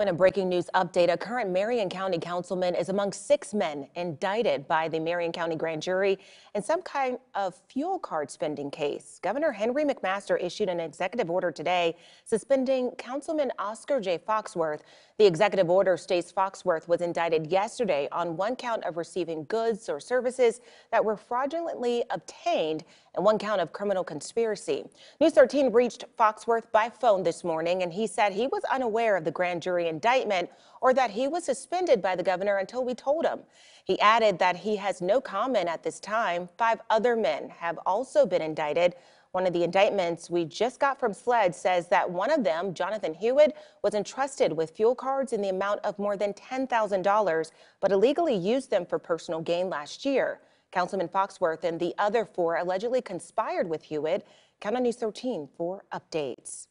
In a breaking news update, a current Marion County councilman is among six men indicted by the Marion County grand jury in some kind of fuel card spending case. Governor Henry McMaster issued an executive order today suspending Councilman Oscar J. Foxworth. The executive order states Foxworth was indicted yesterday on one count of receiving goods or services that were fraudulently obtained and one count of criminal conspiracy. News 13 reached Foxworth by phone this morning and he said he was unaware of the grand jury indictment or that he was suspended by the governor until we told him. He added that he has no comment at this time. Five other men have also been indicted. One of the indictments we just got from SLED says that one of them, Jonathan Hewitt, was entrusted with fuel cards in the amount of more than $10,000, but illegally used them for personal gain last year. Councilman Foxworth and the other four allegedly conspired with Hewitt. Count on News 13 for updates.